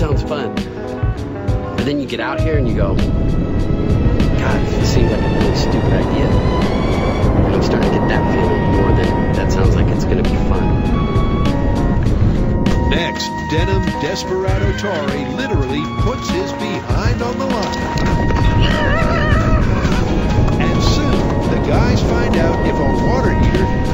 sounds fun. But then you get out here and you go, God, this seems like a really stupid idea. And I'm starting to get that feeling more than that sounds like it's going to be fun. Next, Denim Desperado Tory literally puts his behind on the line. And soon, the guys find out if a water heater